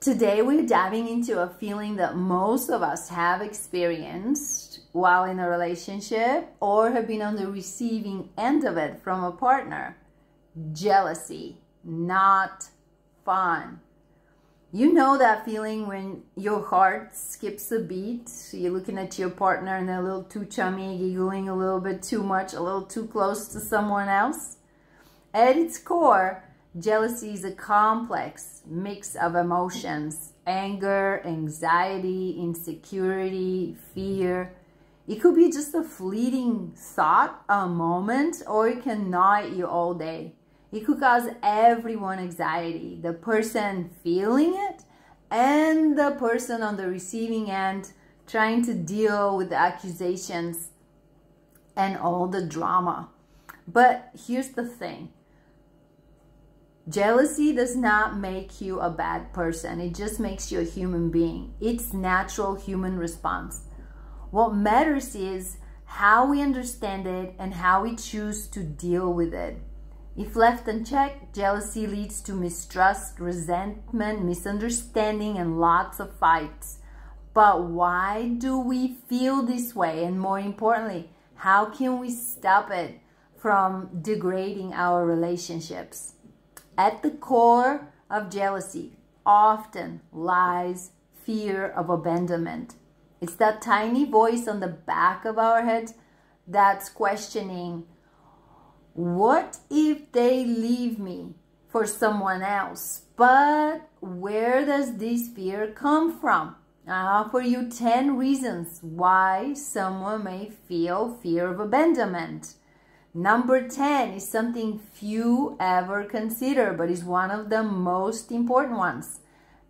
Today, we're diving into a feeling that most of us have experienced while in a relationship or have been on the receiving end of it from a partner jealousy, not fun. You know that feeling when your heart skips a beat. so You're looking at your partner and they're a little too chummy, giggling a little bit too much, a little too close to someone else. At its core, jealousy is a complex mix of emotions, anger, anxiety, insecurity, fear. It could be just a fleeting thought, a moment, or it can gnaw at you all day. It could cause everyone anxiety, the person feeling it and the person on the receiving end trying to deal with the accusations and all the drama. But here's the thing. Jealousy does not make you a bad person. It just makes you a human being. It's natural human response. What matters is how we understand it and how we choose to deal with it. If left unchecked, jealousy leads to mistrust, resentment, misunderstanding, and lots of fights. But why do we feel this way? And more importantly, how can we stop it from degrading our relationships? At the core of jealousy often lies fear of abandonment. It's that tiny voice on the back of our head that's questioning what if they leave me for someone else? But where does this fear come from? I offer you 10 reasons why someone may feel fear of abandonment. Number 10 is something few ever consider, but is one of the most important ones.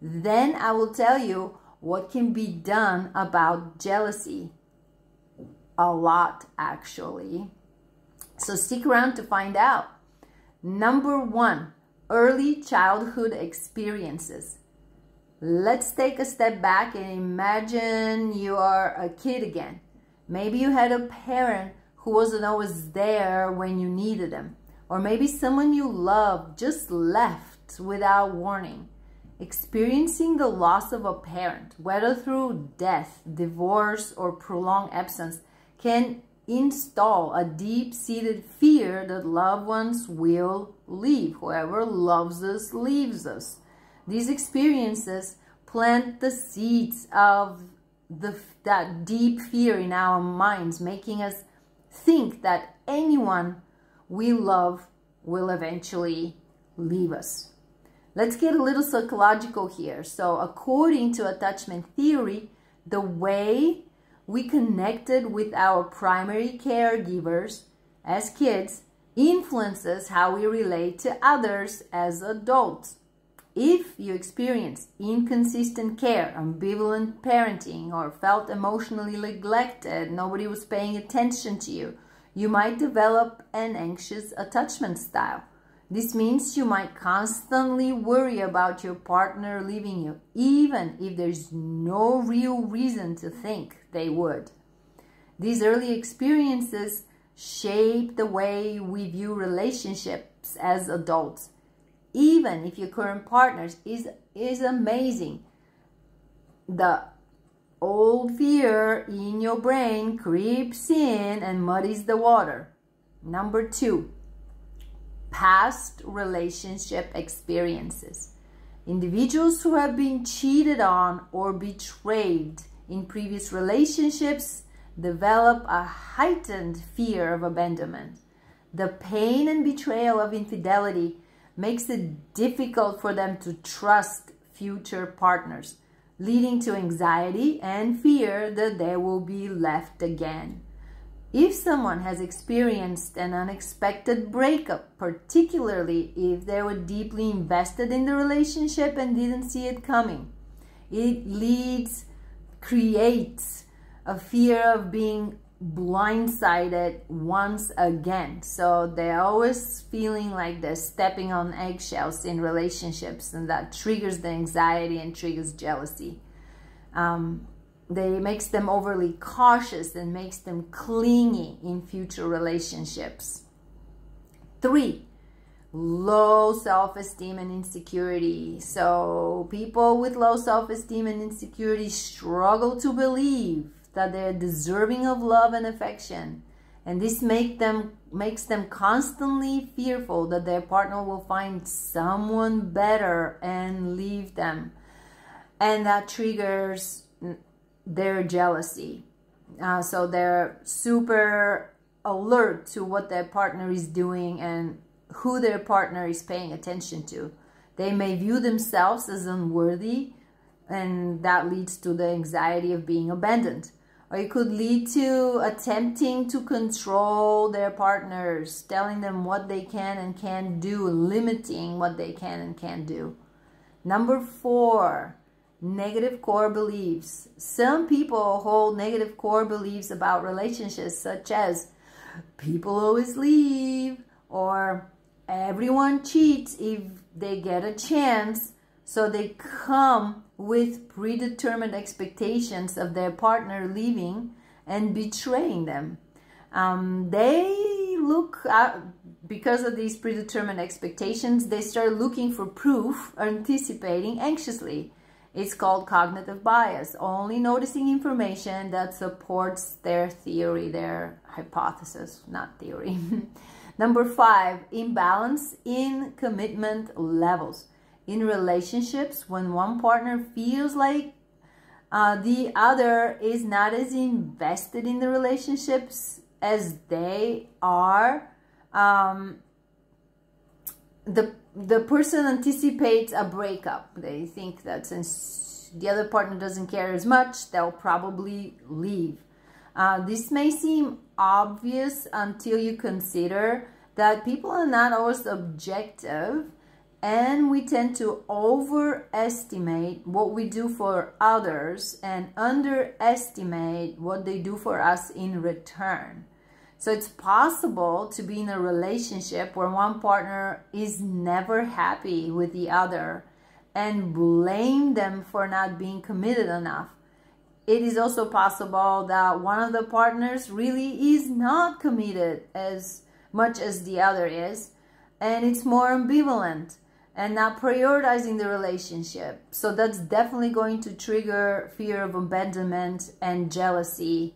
Then I will tell you what can be done about jealousy. A lot, actually. So stick around to find out. Number one, early childhood experiences. Let's take a step back and imagine you are a kid again. Maybe you had a parent who wasn't always there when you needed them. Or maybe someone you loved just left without warning. Experiencing the loss of a parent, whether through death, divorce, or prolonged absence, can install a deep-seated fear that loved ones will leave. Whoever loves us leaves us. These experiences plant the seeds of the, that deep fear in our minds, making us think that anyone we love will eventually leave us. Let's get a little psychological here. So according to attachment theory, the way we connected with our primary caregivers as kids influences how we relate to others as adults. If you experience inconsistent care, ambivalent parenting, or felt emotionally neglected, nobody was paying attention to you, you might develop an anxious attachment style. This means you might constantly worry about your partner leaving you, even if there's no real reason to think they would. These early experiences shape the way we view relationships as adults. Even if your current partner is, is amazing, the old fear in your brain creeps in and muddies the water. Number two, past relationship experiences. Individuals who have been cheated on or betrayed in previous relationships develop a heightened fear of abandonment. The pain and betrayal of infidelity makes it difficult for them to trust future partners, leading to anxiety and fear that they will be left again. If someone has experienced an unexpected breakup, particularly if they were deeply invested in the relationship and didn't see it coming, it leads, creates a fear of being blindsided once again. So they're always feeling like they're stepping on eggshells in relationships and that triggers the anxiety and triggers jealousy. Um, they makes them overly cautious and makes them clingy in future relationships. Three, low self-esteem and insecurity. So people with low self-esteem and insecurity struggle to believe that they're deserving of love and affection. And this make them makes them constantly fearful that their partner will find someone better and leave them. And that triggers their jealousy. Uh, so they're super alert to what their partner is doing and who their partner is paying attention to. They may view themselves as unworthy, and that leads to the anxiety of being abandoned. Or it could lead to attempting to control their partners, telling them what they can and can't do, limiting what they can and can't do. Number four, negative core beliefs. Some people hold negative core beliefs about relationships, such as people always leave, or everyone cheats if they get a chance. So they come with predetermined expectations of their partner leaving and betraying them. Um, they look at, because of these predetermined expectations, they start looking for proof, anticipating anxiously. It's called cognitive bias, only noticing information that supports their theory, their hypothesis, not theory. Number five, imbalance in commitment levels. In relationships, when one partner feels like uh, the other is not as invested in the relationships as they are, um, the the person anticipates a breakup. They think that since the other partner doesn't care as much, they'll probably leave. Uh, this may seem obvious until you consider that people are not always objective and we tend to overestimate what we do for others and underestimate what they do for us in return. So it's possible to be in a relationship where one partner is never happy with the other and blame them for not being committed enough. It is also possible that one of the partners really is not committed as much as the other is and it's more ambivalent and not prioritizing the relationship. So that's definitely going to trigger fear of abandonment and jealousy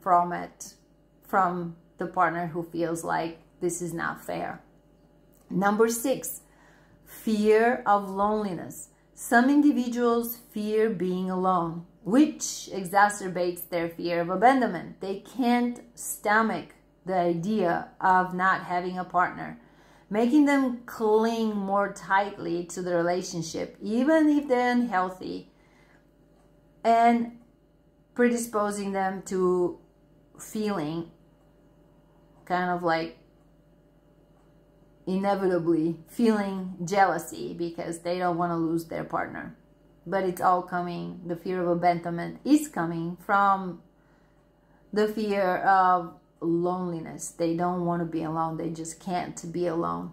from it from the partner who feels like this is not fair. Number six, fear of loneliness. Some individuals fear being alone, which exacerbates their fear of abandonment. They can't stomach the idea of not having a partner, making them cling more tightly to the relationship, even if they're unhealthy, and predisposing them to feeling kind of like inevitably feeling jealousy because they don't want to lose their partner. But it's all coming, the fear of abandonment is coming from the fear of loneliness. They don't want to be alone. They just can't be alone.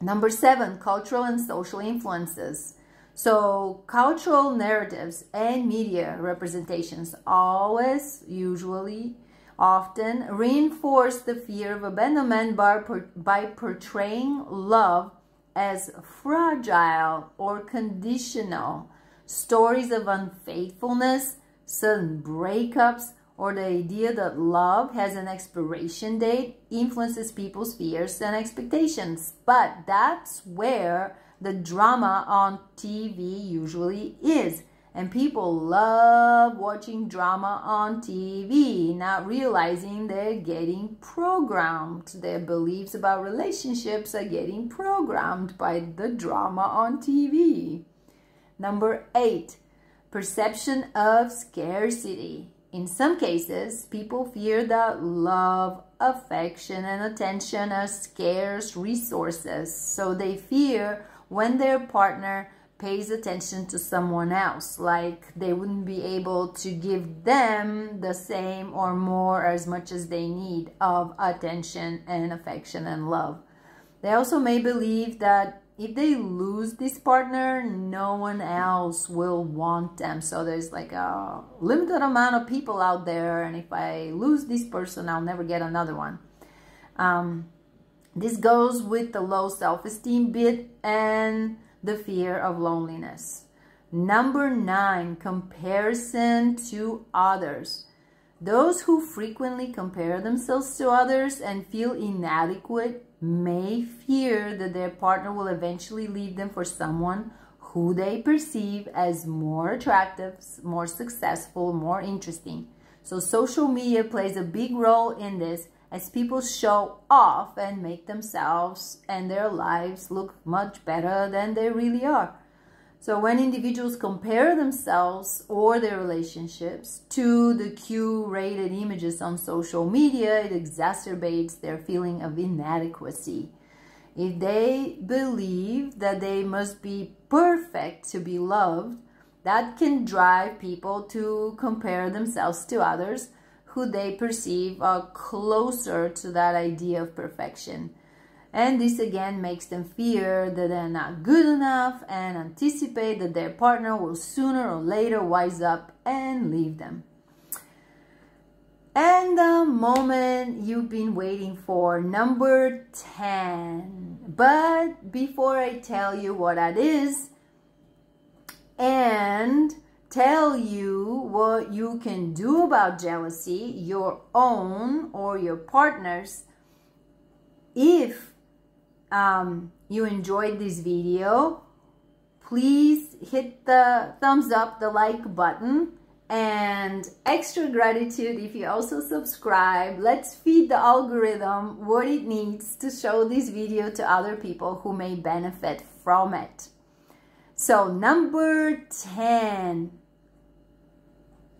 Number seven, cultural and social influences. So cultural narratives and media representations always usually often reinforce the fear of abandonment by, by portraying love as fragile or conditional. Stories of unfaithfulness, sudden breakups, or the idea that love has an expiration date influences people's fears and expectations. But that's where the drama on TV usually is. And people love watching drama on TV, not realizing they're getting programmed. Their beliefs about relationships are getting programmed by the drama on TV. Number eight, perception of scarcity. In some cases, people fear that love, affection, and attention are scarce resources. So they fear when their partner pays attention to someone else like they wouldn't be able to give them the same or more as much as they need of attention and affection and love they also may believe that if they lose this partner no one else will want them so there's like a limited amount of people out there and if i lose this person i'll never get another one um, This goes with the low self-esteem bit and the fear of loneliness. Number nine, comparison to others. Those who frequently compare themselves to others and feel inadequate may fear that their partner will eventually leave them for someone who they perceive as more attractive, more successful, more interesting. So social media plays a big role in this as people show off and make themselves and their lives look much better than they really are. So when individuals compare themselves or their relationships to the curated images on social media, it exacerbates their feeling of inadequacy. If they believe that they must be perfect to be loved, that can drive people to compare themselves to others who they perceive are closer to that idea of perfection. And this again makes them fear that they're not good enough and anticipate that their partner will sooner or later wise up and leave them. And the moment you've been waiting for, number 10. But before I tell you what that is, and tell you what you can do about jealousy, your own or your partner's, if um, you enjoyed this video, please hit the thumbs up, the like button, and extra gratitude if you also subscribe. Let's feed the algorithm what it needs to show this video to other people who may benefit from it. So number 10,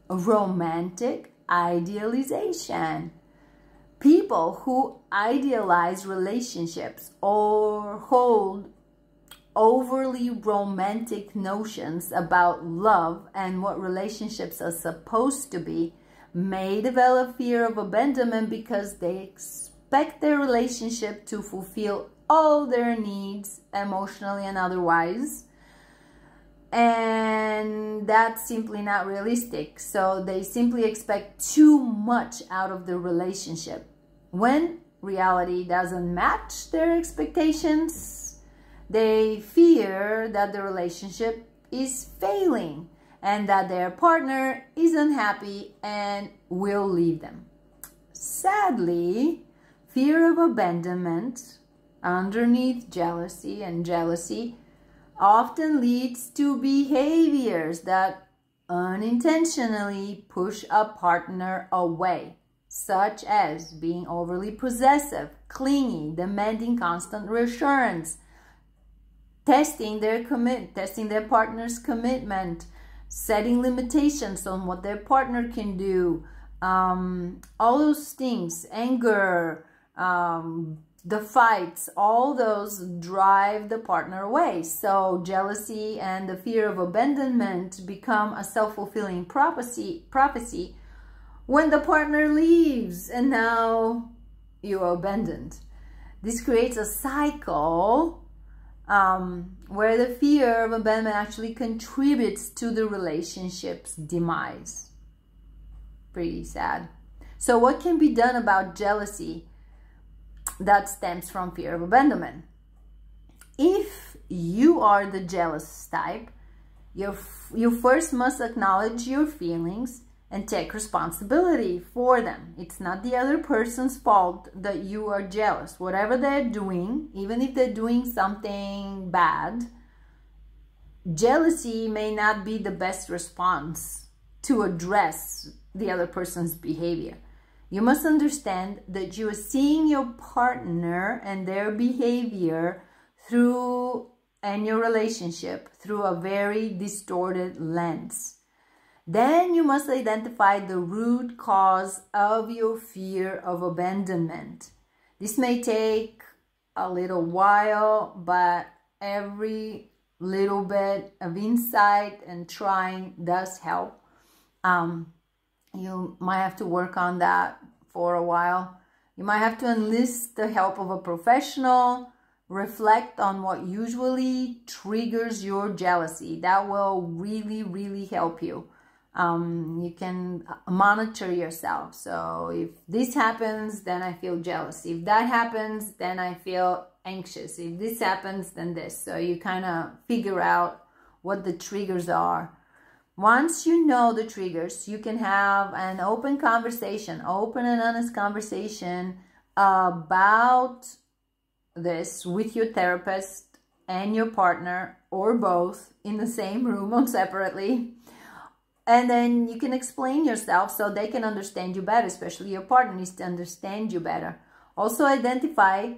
romantic idealization people who idealize relationships or hold overly romantic notions about love and what relationships are supposed to be may develop fear of abandonment because they expect their relationship to fulfill all their needs emotionally and otherwise. And that's simply not realistic. So they simply expect too much out of the relationship when reality doesn't match their expectations, they fear that the relationship is failing and that their partner isn't happy and will leave them. Sadly, fear of abandonment underneath jealousy and jealousy often leads to behaviors that unintentionally push a partner away such as being overly possessive, clingy, demanding constant reassurance, testing their commit, testing their partner's commitment, setting limitations on what their partner can do, um, all those things, anger, um, the fights, all those drive the partner away. So jealousy and the fear of abandonment become a self-fulfilling prophecy, prophecy when the partner leaves and now you are abandoned. This creates a cycle um, where the fear of abandonment actually contributes to the relationship's demise. Pretty sad. So what can be done about jealousy that stems from fear of abandonment? If you are the jealous type, you you first must acknowledge your feelings and take responsibility for them. It's not the other person's fault that you are jealous. Whatever they're doing, even if they're doing something bad, jealousy may not be the best response to address the other person's behavior. You must understand that you are seeing your partner and their behavior through and your relationship through a very distorted lens. Then you must identify the root cause of your fear of abandonment. This may take a little while, but every little bit of insight and trying does help. Um, you might have to work on that for a while. You might have to enlist the help of a professional, reflect on what usually triggers your jealousy. That will really, really help you. Um, you can monitor yourself. So if this happens, then I feel jealous. If that happens, then I feel anxious. If this happens, then this. So you kind of figure out what the triggers are. Once you know the triggers, you can have an open conversation, open and honest conversation about this with your therapist and your partner or both in the same room or separately. And then you can explain yourself so they can understand you better, especially your partner needs to understand you better. Also identify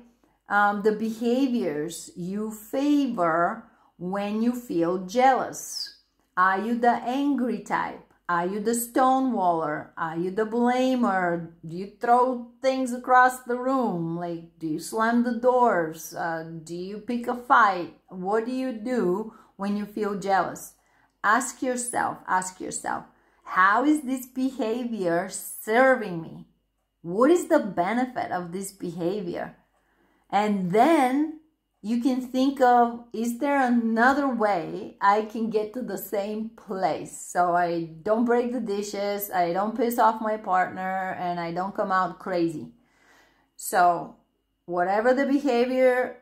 um, the behaviors you favor when you feel jealous. Are you the angry type? Are you the stonewaller? Are you the blamer? Do you throw things across the room? Like, do you slam the doors? Uh, do you pick a fight? What do you do when you feel jealous? Ask yourself, ask yourself, how is this behavior serving me? What is the benefit of this behavior? And then you can think of, is there another way I can get to the same place? So I don't break the dishes, I don't piss off my partner, and I don't come out crazy. So whatever the behavior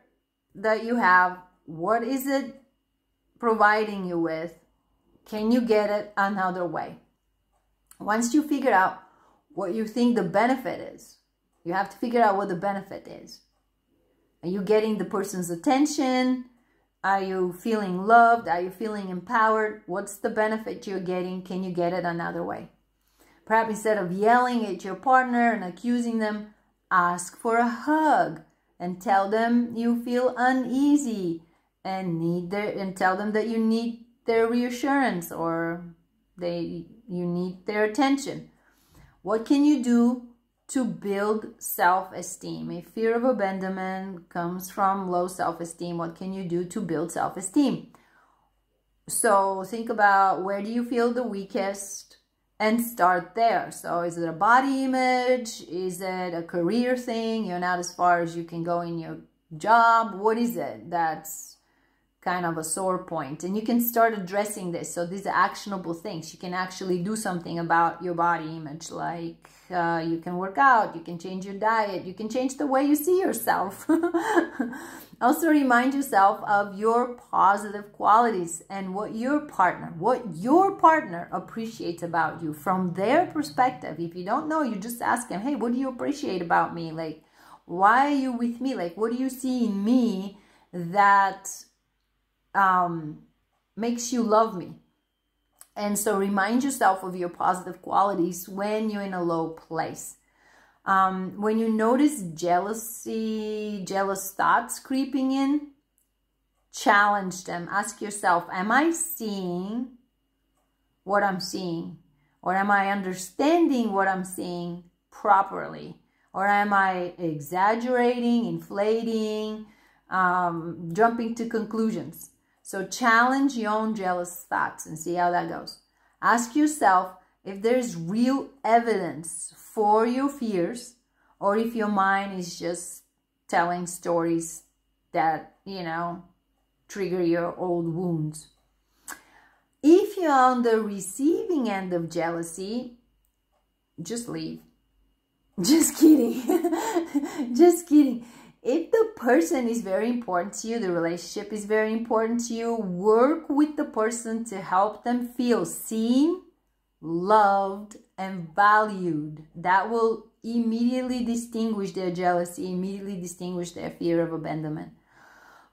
that you have, what is it providing you with? Can you get it another way? Once you figure out what you think the benefit is, you have to figure out what the benefit is. Are you getting the person's attention? Are you feeling loved? Are you feeling empowered? What's the benefit you're getting? Can you get it another way? Perhaps instead of yelling at your partner and accusing them, ask for a hug and tell them you feel uneasy and need their and tell them that you need their reassurance or they you need their attention. What can you do to build self-esteem. A fear of abandonment comes from low self-esteem. What can you do to build self-esteem? So think about where do you feel the weakest and start there. So is it a body image? Is it a career thing? You're not as far as you can go in your job. What is it that's kind of a sore point. And you can start addressing this. So these are actionable things. You can actually do something about your body image like uh, you can work out you can change your diet you can change the way you see yourself. Also remind yourself of your positive qualities and what your partner what your partner appreciates about you from their perspective. If you don't know you just ask them hey what do you appreciate about me? Like why are you with me? Like what do you see in me that um, makes you love me. And so remind yourself of your positive qualities when you're in a low place. Um, when you notice jealousy, jealous thoughts creeping in, challenge them. Ask yourself, am I seeing what I'm seeing? Or am I understanding what I'm seeing properly? Or am I exaggerating, inflating, um, jumping to conclusions? So challenge your own jealous thoughts and see how that goes. Ask yourself if there's real evidence for your fears or if your mind is just telling stories that, you know, trigger your old wounds. If you're on the receiving end of jealousy, just leave. Just kidding. just kidding if the person is very important to you, the relationship is very important to you, work with the person to help them feel seen, loved, and valued. That will immediately distinguish their jealousy, immediately distinguish their fear of abandonment.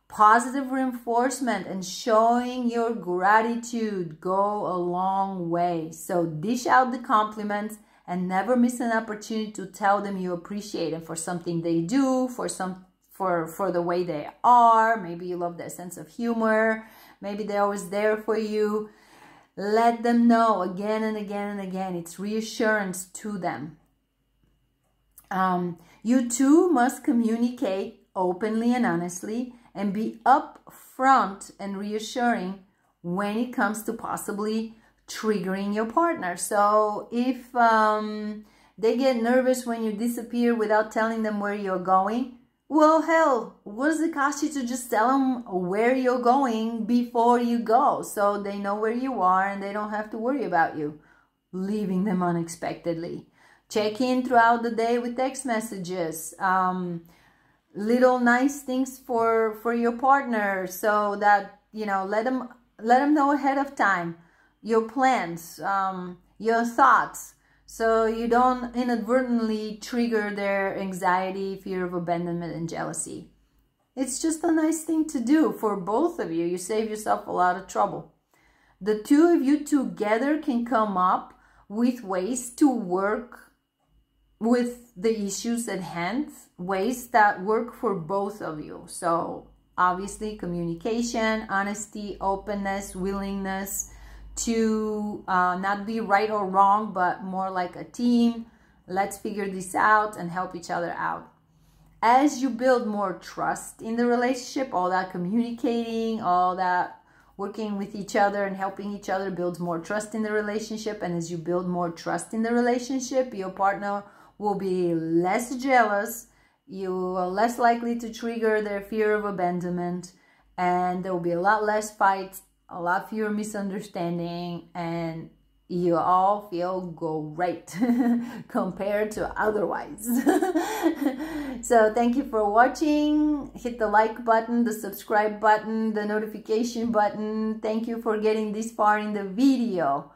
Positive reinforcement and showing your gratitude go a long way. So dish out the compliments and never miss an opportunity to tell them you appreciate them for something they do, for some for for the way they are. Maybe you love their sense of humor. Maybe they're always there for you. Let them know again and again and again. It's reassurance to them. Um, you too must communicate openly and honestly and be upfront and reassuring when it comes to possibly triggering your partner. So if um, they get nervous when you disappear without telling them where you're going, well, hell, what does it cost you to just tell them where you're going before you go so they know where you are and they don't have to worry about you? leaving them unexpectedly. Check in throughout the day with text messages. Um, little nice things for for your partner so that you know let them let them know ahead of time your plans um, your thoughts. So you don't inadvertently trigger their anxiety fear of abandonment and jealousy. It's just a nice thing to do for both of you. You save yourself a lot of trouble. The two of you together can come up with ways to work with the issues at hand, ways that work for both of you. So obviously communication, honesty, openness, willingness to uh, not be right or wrong, but more like a team. Let's figure this out and help each other out. As you build more trust in the relationship, all that communicating, all that working with each other and helping each other builds more trust in the relationship. And as you build more trust in the relationship, your partner will be less jealous, you are less likely to trigger their fear of abandonment, and there will be a lot less fights, a lot fewer misunderstanding, and you all feel great compared to otherwise. so thank you for watching. Hit the like button, the subscribe button, the notification button. Thank you for getting this far in the video.